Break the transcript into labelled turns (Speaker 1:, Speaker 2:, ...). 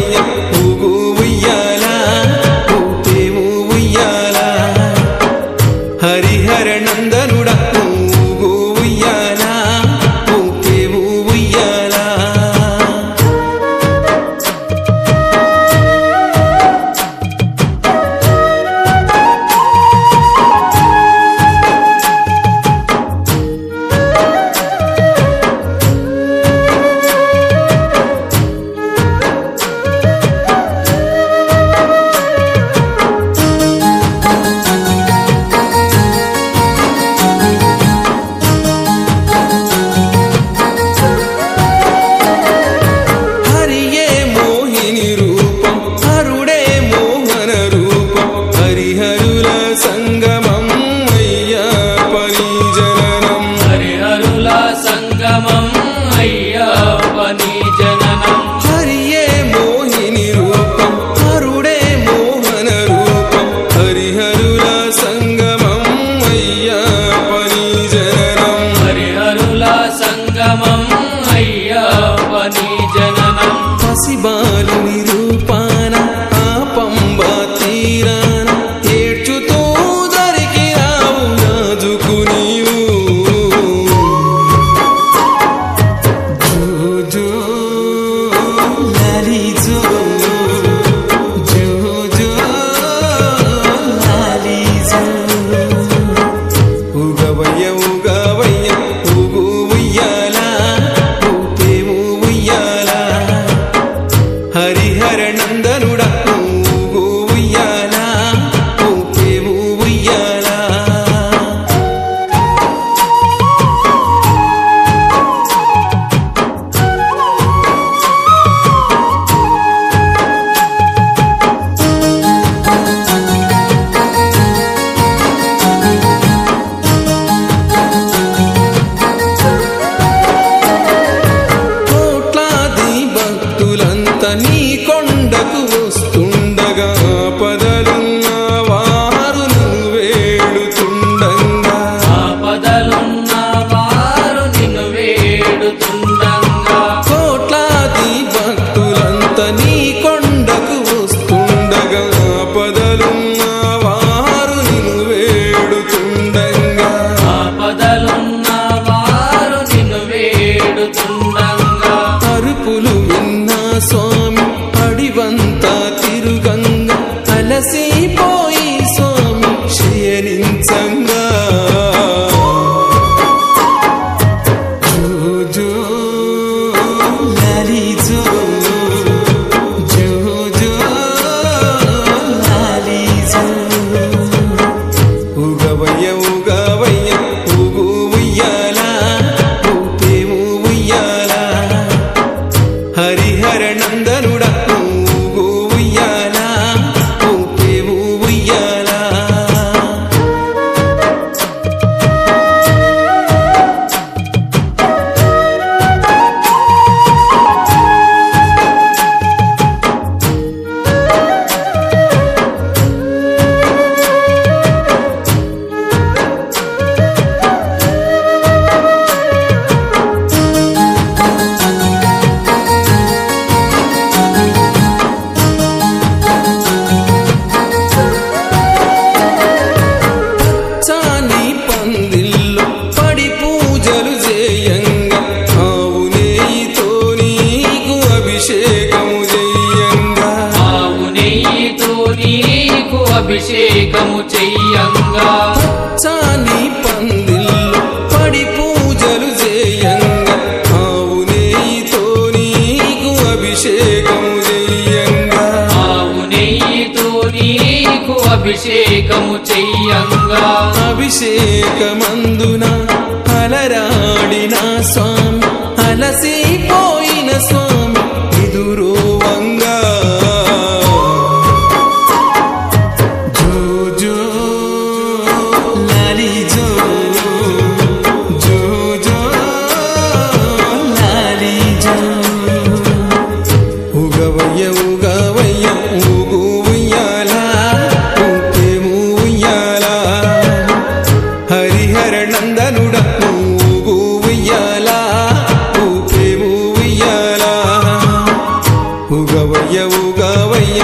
Speaker 1: செய்யும்
Speaker 2: అభిషేకము చెయ్యంగా.
Speaker 1: పచ్చని పందిల్లు పడి పూజలు చేయంగా. ఆవు నెయ్యితో అభిషేకము చెయ్యంగా.
Speaker 2: ఆవు నెయ్యితో నీకు అభిషేకము చెయ్యంగా.
Speaker 1: అభిషేకమందున అలరాడిన స్వామి लाली जो जो जो लाली जो उगवय उगवय ऊगु उयाला ऊके उयाला हरिहर नंदनुड ऊगु उयाला ऊके उयाला उगवय उगवय